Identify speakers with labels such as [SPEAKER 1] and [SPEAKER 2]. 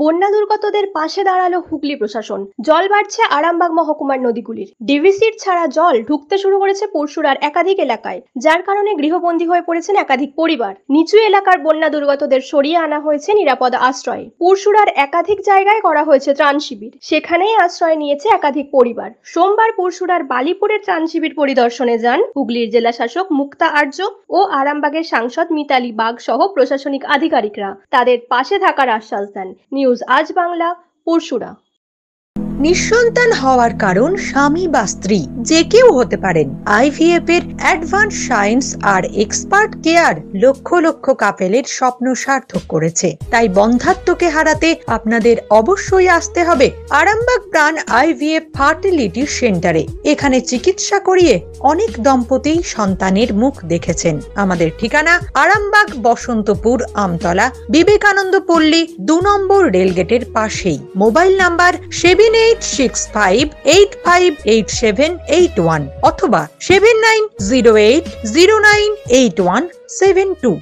[SPEAKER 1] বন্যা দুর্গতদের পাশে দাঁড়াল হুগলি প্রশাসন। জল বাড়ছে আরামবাগ মহকুমার নদীগুলির। ডিভিসির ছাড়া জল ঢুকতে শুরু করেছে পরশুরার একাধিক এলাকায়, যার কারণে গৃহবন্দী হয়ে পড়েছেন একাধিক পরিবার। নিচু এলাকার বন্যা দুর্গতদের সরিয়ে আনা হয়েছে নিরাপদ আশ্রয়ে। পরশুরার একাধিক জায়গায় করা হয়েছে ত্রাণ শিবির। সেখানেই আশ্রয় নিয়েছে একাধিক পরিবার। সোমবার পরশুরার বালিপুরের ত্রাণ শিবির পরিদর্শনে যান হুগলির জেলা শাসক মুক্তা আর্য ও আরামবাগের সাংসদ মিতালি বাগ সহ প্রশাসনিক আধিকারিকরা। তাদের পাশে থাকার আশ্বাস দেন। নিউজ আজ বাংলা পরশুরা।
[SPEAKER 2] নিঃসন্তান হওয়ার কারণ স্বামী বা স্ত্রী, যে কেউ হতে পারেন। আইভিএফ এর অ্যাডভান্স সায়েন্স আর এক্সপার্ট কেয়ার লক্ষ লক্ষ কাপেলের স্বপ্ন সার্থক করেছে। তাই বন্ধাত্মকে হারাতে আপনাদের অবশ্যই আসতে হবে আরামবাগ প্রাণ আইভিএফ ফার্টিলিটি সেন্টারে। এখানে চিকিৎসা করিয়ে অনেক দম্পতি সন্তানের মুখ দেখেছেন। আমাদের ঠিকানা আরামবাগ বসন্তপুর আমতলা। বিবেকানন্দ পল্লী দু নম্বর রেলগেটের পাশেই। Mobile number seven eight six five eight five eight seven eight one অথবা seven nine zero eight zero nine eight one seven two